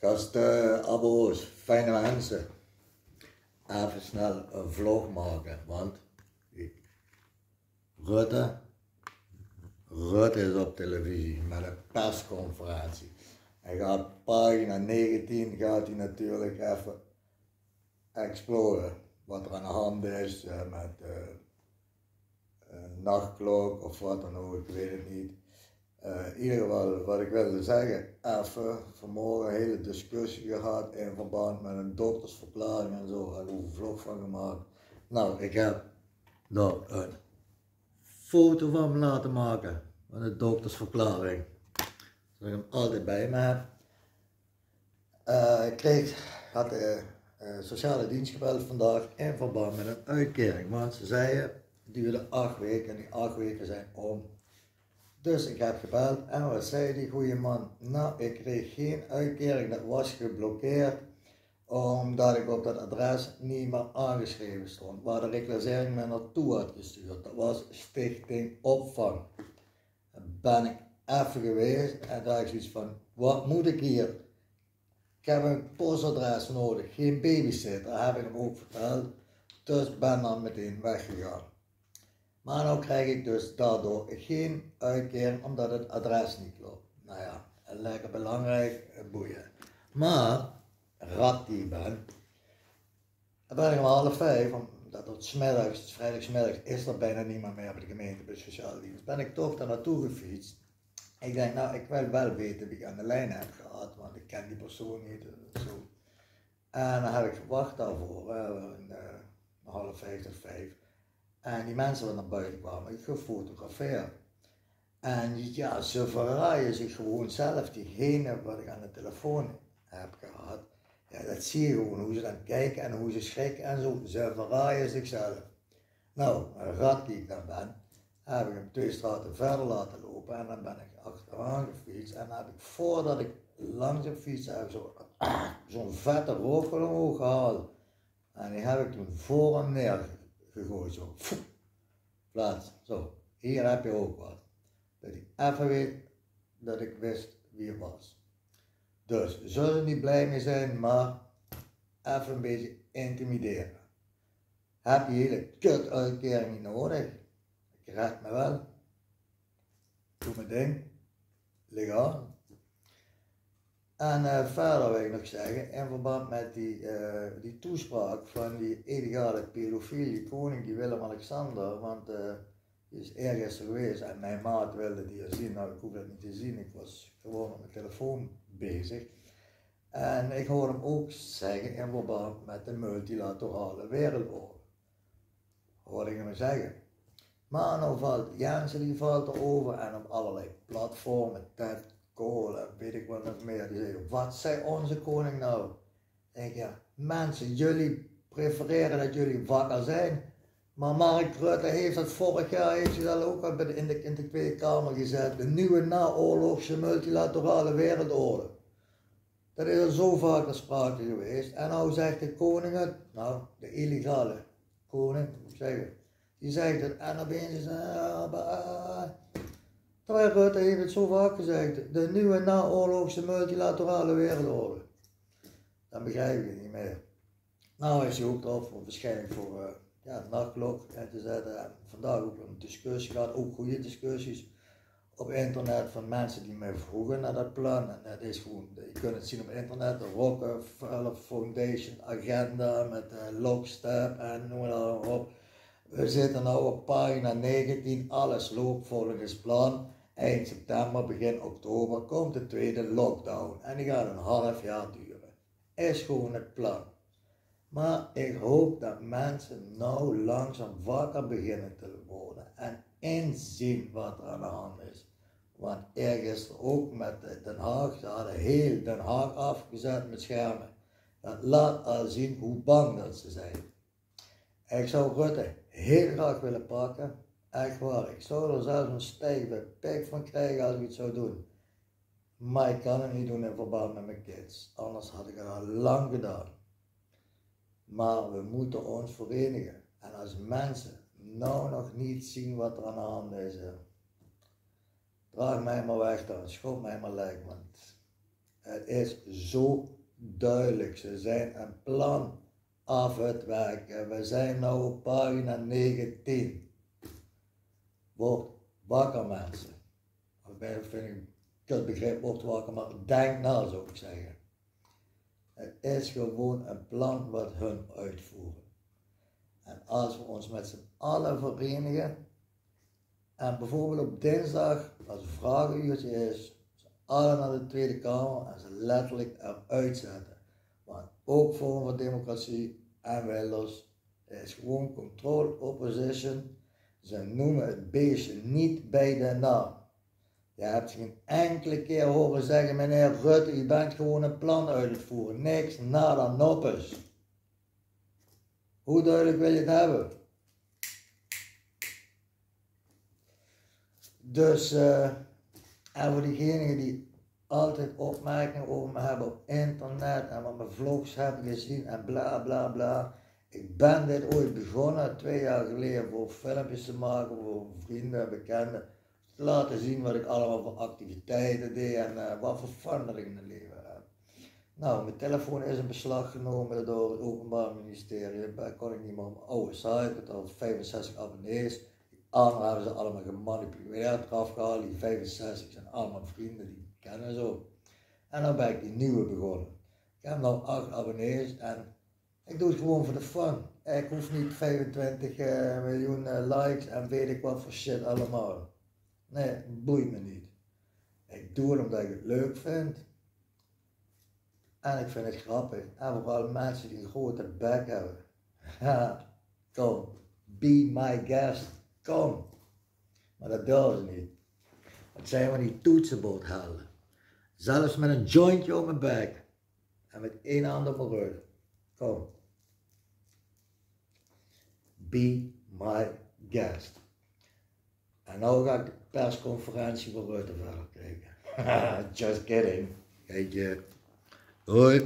Gasten, abo's, fijne mensen. Even snel een vlog maken, want Rutte, Rutte is op televisie met een persconferentie. Hij gaat pagina 19 gaat hij natuurlijk even exploren wat er aan de hand is uh, met uh, nachtklok of wat dan ook, ik weet het niet. In ieder geval, wat ik wilde zeggen, even vanmorgen een hele discussie gehad in verband met een doktersverklaring en zo, daar heb ik een vlog van gemaakt. Nou, ik heb daar een foto van me laten maken, van de doktersverklaring. Dat ik hem altijd bij me heb. ik kreeg, had de uh, sociale dienst gebeld vandaag in verband met een uitkering. Want ze zeiden, het duurde acht weken en die acht weken zijn om. Dus ik heb gebeld en wat zei die goede man? Nou, ik kreeg geen uitkering, dat was geblokkeerd omdat ik op dat adres niet meer aangeschreven stond, waar de reclassering me naartoe had gestuurd. Dat was Stichting Opvang. ben ik even geweest en dacht ik zoiets van, wat moet ik hier? Ik heb een postadres nodig, geen babysitter, heb ik hem ook verteld. Dus ben dan meteen weggegaan. Maar nu krijg ik dus daardoor geen uitkering omdat het adres niet klopt. Nou ja, lekker belangrijk, boeien. Maar, rat die ben, dan ben ik om half vijf, omdat het smiddags, vrijdagsmiddags is er bijna niemand meer bij de gemeente bij sociale dienst, ben ik toch daar naartoe gefietst. Ik denk, nou, ik wil wel weten wie ik aan de lijn heb gehad, want ik ken die persoon niet. Zo. En dan heb ik gewacht daarvoor, een, uh, half vijf tot vijf. En die mensen wat naar buiten kwamen, gefotografeerd. En ja, ze verraaien zich gewoon zelf, diegene wat ik aan de telefoon heb gehad. Ja, dat zie je gewoon, hoe ze dan kijken en hoe ze schrikken en zo. Ze verraaien zichzelf. Nou, een rat die ik dan ben, heb ik hem twee straten verder laten lopen en dan ben ik achteraan gefietst en dan heb ik voordat ik langs de fiets heb zo'n zo vette roker omhoog gehaald en die heb ik toen voor hem neer gegooid zo, plaats, zo, hier heb je ook wat. Dat ik even weet dat ik wist wie het was. Dus, zullen niet blij mee zijn, maar even een beetje intimideren. Heb je hele kut uitkering niet nodig? Ik red me wel. Doe mijn ding. Legaal. En uh, verder wil ik nog zeggen, in verband met die, uh, die toespraak van die illegale pedofiel, koning, die Willem-Alexander, want uh, die is ergens geweest en mijn maat wilde die zien, nou ik hoef dat niet te zien, ik was gewoon op mijn telefoon bezig. En ik hoor hem ook zeggen in verband met de multilaterale wereldorde. Hoorde ik hem zeggen. Maar dan valt Jansen die valt erover en op allerlei platformen, TED, Kolen, weet ik wat nog meer. Die wat zei onze koning nou? denk ja, mensen, jullie prefereren dat jullie wakker zijn. Maar Mark Rutte heeft dat vorig jaar, heeft hij ook al in de, in de Tweede Kamer gezet. De nieuwe naoorlogse multilaterale wereldorde. Dat is al zo vaak ter sprake geweest. En nou zegt de koning het, nou, de illegale koning, moet ik zeggen. Die zegt het en opeens is het, Terwijl Rutte heeft het zo vaak gezegd, de nieuwe naoorlogse multilaterale wereldorde. Dan begrijp ik het niet meer. Nou is hij ook erop voor waarschijnlijk voor uh, ja, de nachtklok te zetten. En vandaag ook een discussie gehad, ook goede discussies op internet van mensen die mij vroegen naar dat plan. En dat is gewoon, je kunt het zien op internet, de Rockefeller Foundation agenda met uh, Lockstep en noem maar op. We zitten nu op pagina 19, alles loopt volgens plan. Eind september, begin oktober komt de tweede lockdown en die gaat een half jaar duren. Is gewoon het plan. Maar ik hoop dat mensen nou langzaam wakker beginnen te worden en inzien wat er aan de hand is. Want ergens ook met Den Haag, ze hadden heel Den Haag afgezet met schermen. Dat laat al zien hoe bang dat ze zijn. Ik zou Rutte heel graag willen pakken. Echt waar. Ik zou er zelfs een stijve pik van krijgen als ik het zou doen. Maar ik kan het niet doen in verband met mijn kids. Anders had ik het al lang gedaan. Maar we moeten ons verenigen. En als mensen nou nog niet zien wat er aan de hand is, draag mij maar weg dan. Schop mij maar lijk. Want Het is zo duidelijk. Ze zijn een plan af het werken. We zijn nu op pagina 19. Word wakker mensen. Of ik het begrip wordt wakker, maar denk na zou ik zeggen. Het is gewoon een plan wat hun uitvoeren. En als we ons met z'n allen verenigen, en bijvoorbeeld op dinsdag, als een vragenuurtje is, ze allen naar de Tweede Kamer en ze letterlijk eruit zetten. Want ook vorm van democratie en Wilders is gewoon control opposition. Ze noemen het beestje niet bij de naam. Je hebt geen enkele keer horen zeggen, meneer Rutte, je bent gewoon een plan uit het voeren. Niks, nada, noppes. Hoe duidelijk wil je het hebben? Dus, uh, en voor diegenen die altijd opmerkingen over me hebben op internet en wat mijn vlogs hebben gezien en bla bla bla. Ik ben dit ooit begonnen, twee jaar geleden, voor filmpjes te maken voor vrienden, bekenden te laten zien wat ik allemaal voor activiteiten deed en uh, wat voor ik in mijn leven heb. Nou, mijn telefoon is in beslag genomen door het Openbaar Ministerie. Daar kon ik niet meer op mijn oude site met al 65 abonnees. Die anderen hebben ze allemaal gemanipuleerd, eraf gehaald. Die 65 zijn allemaal vrienden, die kennen zo. En dan ben ik die nieuwe begonnen. Ik heb nu 8 abonnees en ik doe het gewoon voor de fun. Ik hoef niet 25 uh, miljoen uh, likes en weet ik wat voor shit allemaal. Nee, boeit me niet. Ik doe het omdat ik het leuk vind. En ik vind het grappig. En vooral mensen die een grote bek hebben. kom, be my guest. Kom. Maar dat doen ze niet. Het zijn van die toetsenbord halen. Zelfs met een jointje op mijn bek. En met één hand op mijn rug. Kom. Be my guest. En nou ga ik de persconferentie van Rutte verder kijken. Just kidding. Kijk je. Hoi.